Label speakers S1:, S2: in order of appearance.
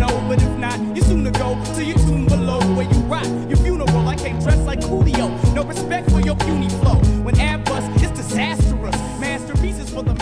S1: know, but if not, you soon to go to your tomb below where you rot. Your funeral, I came dressed like Julio. No respect for your puny flow. When air bust, it's disastrous. Masterpieces for the